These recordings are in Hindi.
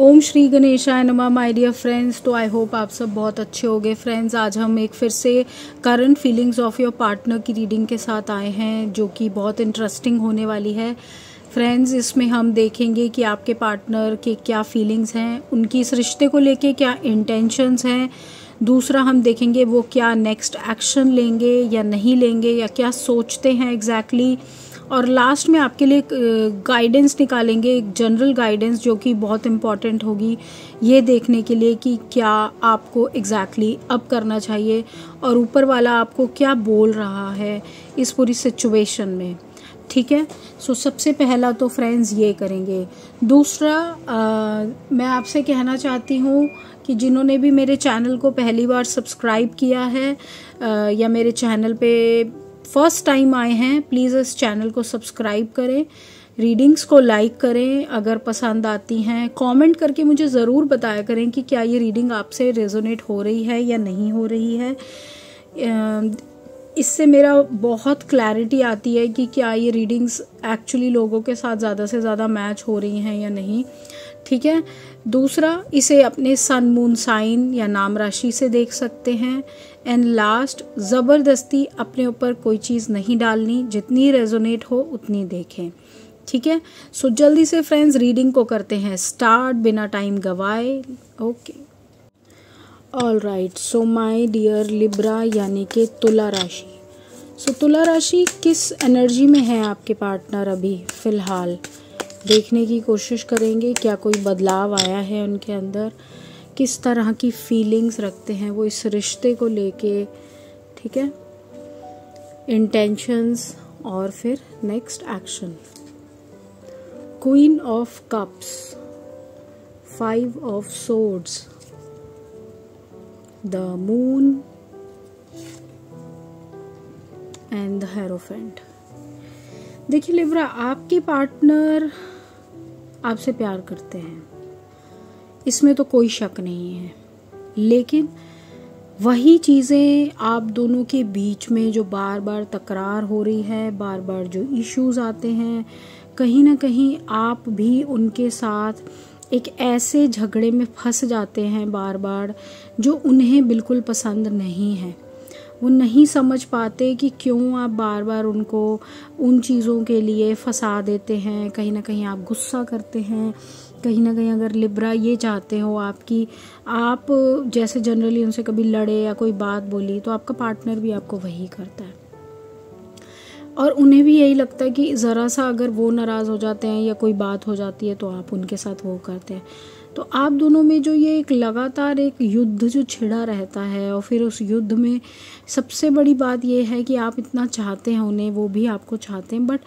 ओम श्री गणेशाय नमा माय डियर फ्रेंड्स तो आई होप आप सब बहुत अच्छे हो गए फ्रेंड्स आज हम एक फिर से current feelings of your partner की रीडिंग के साथ आए हैं, जो कि बहुत इंटरेस्टिंग होने वाली है। फ्रेंड्स इसमें हम देखेंगे कि आपके पार्टनर के क्या फीलिंग्स हैं, उनकी इस रिश्ते को लेके क्या इंटेंशंस हैं। दूसरा हम देखेंगे वो क्या नेक्स्ट एक्शन लेंगे या नहीं लेंगे या क्या सोचते हैं एग्जैक्टली exactly और लास्ट में आपके लिए गाइडेंस निकालेंगे एक जनरल गाइडेंस जो कि बहुत इंपॉर्टेंट होगी ये देखने के लिए कि क्या आपको एग्जैक्टली exactly अब करना चाहिए और ऊपर वाला आपको क्या बोल रहा है इस पूरी सिचुएशन में। ठीक है? सो so, सबसे पहला तो फ्रेंड्स ये करेंगे। दूसरा आ, मैं आपसे कहना चाहती हूँ कि जिन्होंने भी मेरे चैनल को पहली बार सब्सक्राइब किया है आ, या मेरे चैनल पे फ़र्स्ट टाइम आए हैं प्लीज़ इस चैनल को सब्सक्राइब करें रीडिंग्स को लाइक करें, अगर पसंद आती हैं कमेंट करके मुझे ज़रूर बताया करें कि क्या ये रीडिंग आपसे रेजोनेट हो रही है या नहीं हो रही है। इससे मेरा बहुत क्लैरिटी आती है कि क्या ये रीडिंग्स एक्चुअली लोगों के साथ ज़्यादा से ज़्यादा मैच हो रही हैं या नहीं। ठीक है? दूसरा इसे अपने सन मून साइन या नाम राशि से देख सकते हैं। एंड लास्ट ज़बरदस्ती अपने ऊपर कोई चीज़ नहीं डालनी जितनी रेजोनेट हो उतनी देखें। ठीक है? सो जल्दी से फ्रेंड्स रीडिंग को करते हैं। स्टार्ट बिना टाइम गवाए। Okay all right so my dear Libra यानी कि तुला राशि। सो so, तुला राशि किस एनर्जी में है आपके पार्टनर अभी फ़िलहाल? देखने की कोशिश करेंगे क्या कोई बदलाव आया है उनके अंदर, किस तरह की फीलिंग्स रखते हैं वो इस रिश्ते को लेके, ठीक है? इंटेंशंस और फिर next action queen of cups five of swords the moon and the hierophant देखिए लिब्रा आपके पार्टनर आपसे प्यार करते हैं। इसमें तो कोई शक नहीं है। लेकिन वही चीज़ें आप दोनों के बीच में जो बार बार तकरार हो रही है बार बार जो इश्यूज़ आते हैं, कहीं ना कहीं आप भी उनके साथ एक ऐसे झगड़े में फंस जाते हैं बार बार जो उन्हें बिल्कुल पसंद नहीं है। वो नहीं समझ पाते कि क्यों आप बार बार उनको उन चीज़ों के लिए फंसा देते हैं, कहीं ना कहीं आप गुस्सा करते हैं, कहीं ना कहीं अगर लिब्रा ये चाहते हो आपकी आप जैसे जनरली उनसे कभी लड़े या कोई बात बोली तो आपका पार्टनर भी आपको वही करता है। और उन्हें भी यही लगता है कि ज़रा सा अगर वो नाराज़ हो जाते हैं या कोई बात हो जाती है तो आप उनके साथ वो करते हैं। तो आप दोनों में जो ये एक लगातार एक युद्ध जो छिड़ा रहता है और फिर उस युद्ध में सबसे बड़ी बात ये है कि आप इतना चाहते हैं उन्हें, वो भी आपको चाहते हैं बट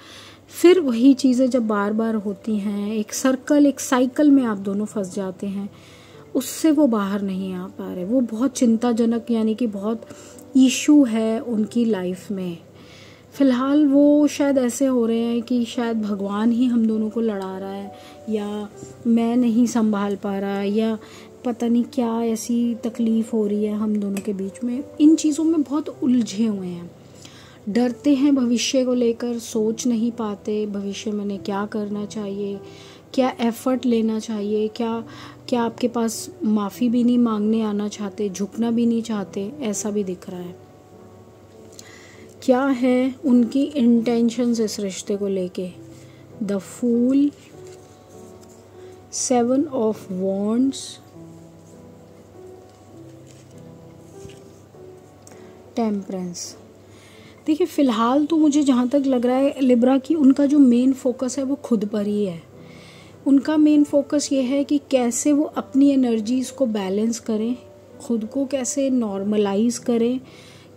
फिर वही चीज़ें जब बार बार होती हैं, एक सर्कल एक साइकिल में आप दोनों फंस जाते हैं, उससे वो बाहर नहीं आ पा रहे। वो बहुत चिंताजनक, यानी कि बहुत इशू है उनकी लाइफ में। फ़िलहाल वो शायद ऐसे हो रहे हैं कि शायद भगवान ही हम दोनों को लड़ा रहा है, या मैं नहीं संभाल पा रहा, या पता नहीं क्या ऐसी तकलीफ़ हो रही है हम दोनों के बीच में। इन चीज़ों में बहुत उलझे हुए हैं। डरते हैं भविष्य को लेकर, सोच नहीं पाते भविष्य में क्या करना चाहिए, क्या एफ़र्ट लेना चाहिए, क्या क्या आपके पास माफ़ी भी नहीं मांगने आना चाहते, झुकना भी नहीं चाहते, ऐसा भी दिख रहा है। क्या है उनकी इंटेंशंस इस रिश्ते को लेके? The fool seven of wands temperance देखिए, फ़िलहाल तो मुझे जहाँ तक लग रहा है लिब्रा की उनका जो मेन फोकस है वो खुद पर ही है। उनका मेन फोकस ये है कि कैसे वो अपनी एनर्जीज़ को बैलेंस करें, खुद को कैसे नॉर्मलाइज करें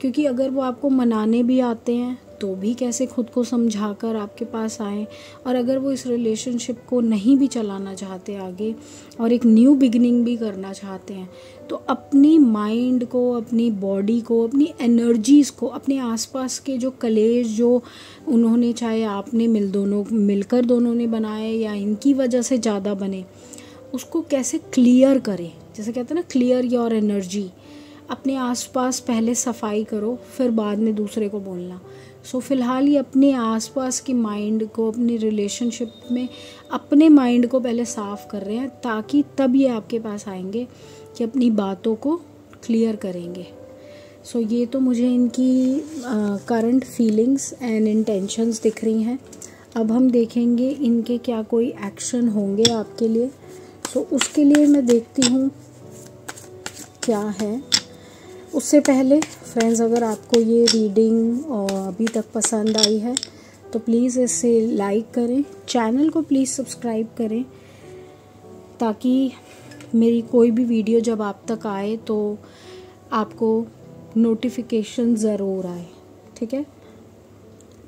क्योंकि अगर वो आपको मनाने भी आते हैं तो भी कैसे खुद को समझा कर आपके पास आए? और अगर वो इस रिलेशनशिप को नहीं भी चलाना चाहते आगे, और एक न्यू बिगनिंग भी करना चाहते हैं तो अपनी माइंड को, अपनी बॉडी को, अपनी एनर्जीज़ को, अपने आसपास के जो कलेज जो उन्होंने, चाहे आपने मिल दोनों, मिलकर दोनों ने बनाए या इनकी वजह से ज़्यादा बने, उसको कैसे क्लियर करें? जैसे कहते हैं ना क्लियर योर एनर्जी अपने आसपास पहले सफ़ाई करो फिर बाद में दूसरे को बोलना। सो so, फ़िलहाल ये अपने आसपास की माइंड को अपनी रिलेशनशिप में अपने माइंड को पहले साफ़ कर रहे हैं ताकि तब ये आपके पास आएँगे कि अपनी बातों को क्लियर करेंगे। सो so, ये तो मुझे इनकी करंट फीलिंग्स एंड इंटेंशंस दिख रही हैं। अब हम देखेंगे इनके क्या कोई एक्शन होंगे आपके लिए। सो so, उसके लिए मैं देखती हूँ क्या है। उससे पहले फ्रेंड्स अगर आपको ये रीडिंग अभी तक पसंद आई है तो प्लीज़ इसे लाइक करें चैनल को प्लीज़ सब्सक्राइब करें, ताकि मेरी कोई भी वीडियो जब आप तक आए तो आपको नोटिफिकेशन ज़रूर आए, ठीक है?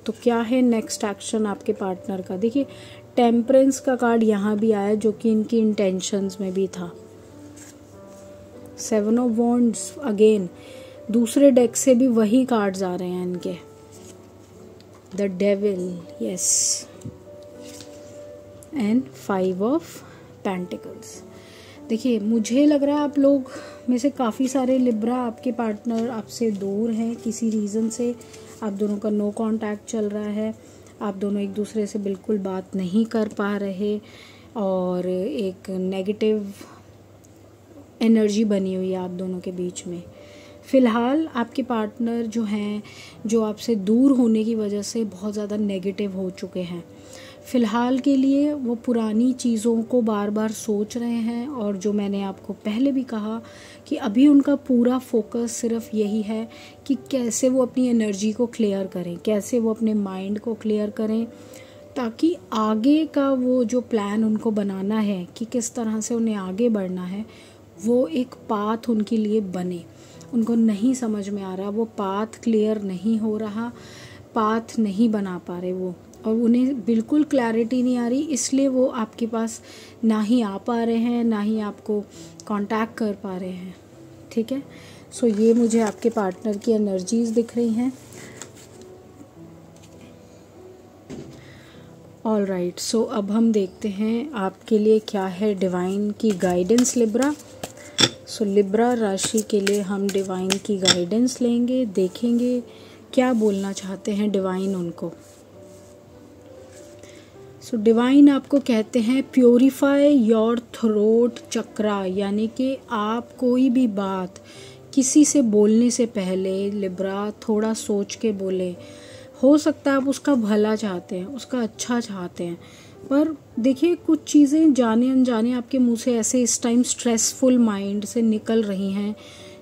तो क्या है नेक्स्ट एक्शन आपके पार्टनर का? देखिए टेम्परेंस का कार्ड यहाँ भी आया, जो कि इनकी इंटेंशंस में भी था। सेवन ऑफ़ वॉन्ड्स अगेन दूसरे डेक से भी वही कार्ड्स आ रहे हैं इनके। The devil yes and five of pentacles देखिए, मुझे लग रहा है आप लोग में से काफ़ी सारे लिब्रा आपके पार्टनर आपसे दूर हैं किसी रीज़न से। आप दोनों का नो कांटेक्ट चल रहा है। आप दोनों एक दूसरे से बिल्कुल बात नहीं कर पा रहे। और एक नेगेटिव एनर्जी बनी हुई है आप दोनों के बीच में। फ़िलहाल आपके पार्टनर जो हैं, जो आपसे दूर होने की वजह से बहुत ज़्यादा नेगेटिव हो चुके हैं। फ़िलहाल के लिए वो पुरानी चीज़ों को बार बार सोच रहे हैं और जो मैंने आपको पहले भी कहा कि अभी उनका पूरा फोकस सिर्फ़ यही है कि कैसे वो अपनी एनर्जी को क्लियर करें, कैसे वो अपने माइंड को क्लियर करें, ताकि आगे का वो जो प्लान उनको बनाना है कि किस तरह से उन्हें आगे बढ़ना है वो एक पाथ उनके लिए बने। उनको नहीं समझ में आ रहा, वो पाथ क्लियर नहीं हो रहा, पाथ नहीं बना पा रहे वो। और उन्हें बिल्कुल क्लैरिटी नहीं आ रही, इसलिए वो आपके पास ना ही आ पा रहे हैं, ना ही आपको कांटेक्ट कर पा रहे हैं। ठीक है? सो ये मुझे आपके पार्टनर की एनर्जीज दिख रही हैं। ऑल राइट सो अब हम देखते हैं आपके लिए क्या है डिवाइन की गाइडेंस लिब्रा सो लिब्रा राशि के लिए हम डिवाइन की गाइडेंस लेंगे देखेंगे क्या बोलना चाहते हैं डिवाइन उनको। सो so, डिवाइन आपको कहते हैं प्योरीफाई योर थ्रोट चक्रा यानी कि आप कोई भी बात किसी से बोलने से पहले लिब्रा थोड़ा सोच के बोले। हो सकता है आप उसका भला चाहते हैं उसका अच्छा चाहते हैं पर देखिए, कुछ चीज़ें जाने अनजाने आपके मुँह से ऐसे इस टाइम स्ट्रेसफुल माइंड से निकल रही हैं,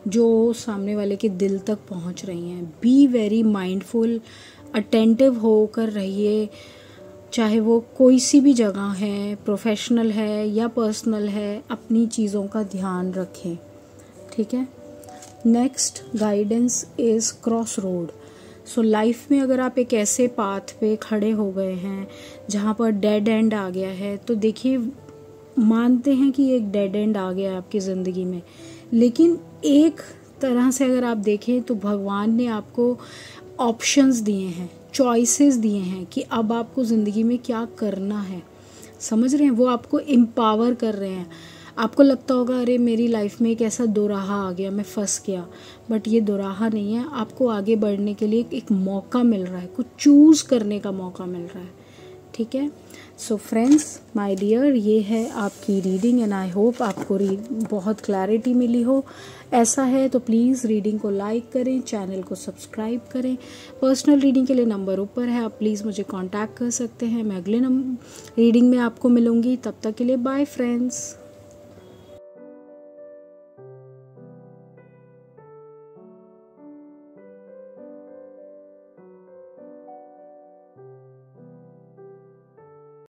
जो सामने वाले के दिल तक पहुँच रही हैं। बी वेरी माइंडफुल अटेंटिव होकर रहिए। चाहे वो कोई सी भी जगह है प्रोफेशनल है या पर्सनल है, अपनी चीज़ों का ध्यान रखें। ठीक है? Next guidance is cross road so so, life में अगर आप एक ऐसे पाथ पे खड़े हो गए हैं जहाँ पर डेड एंड आ गया है तो देखिए मानते हैं कि एक डेड एंड आ गया है आपकी ज़िंदगी में। लेकिन एक तरह से अगर आप देखें तो भगवान ने आपको ऑप्शंस दिए हैं चॉइसेस दिए हैं कि अब आपको ज़िंदगी में क्या करना है। समझ रहे हैं? वो आपको एम्पावर कर रहे हैं। आपको लगता होगा, अरे, मेरी लाइफ में एक ऐसा दोराहा आ गया, मैं फंस गया. बट ये दोराहा नहीं है। आपको आगे बढ़ने के लिए एक मौका मिल रहा है। कुछ चूज़ करने का मौका मिल रहा है। ठीक है? सो फ्रेंड्स माय डियर ये है आपकी रीडिंग एंड आई होप आपको बहुत क्लैरिटी मिली हो। ऐसा है तो प्लीज़ रीडिंग को लाइक करें चैनल को सब्सक्राइब करें। पर्सनल रीडिंग के लिए नंबर ऊपर है। आप प्लीज़ मुझे कांटेक्ट कर सकते हैं। मैं अगले नंबर रीडिंग में आपको मिलूँगी। तब तक के लिए बाय फ्रेंड्स